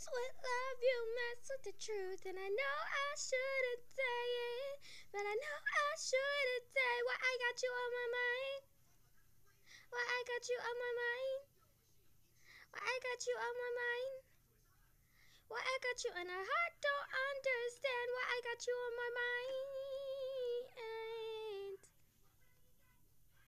mess with love, you mess with the truth. And I know I shouldn't say it, but I know I shouldn't say why I got you on my mind. Why I got you on my mind. Why I got you on my mind. Why I got you in my heart don't understand why I got you on my mind.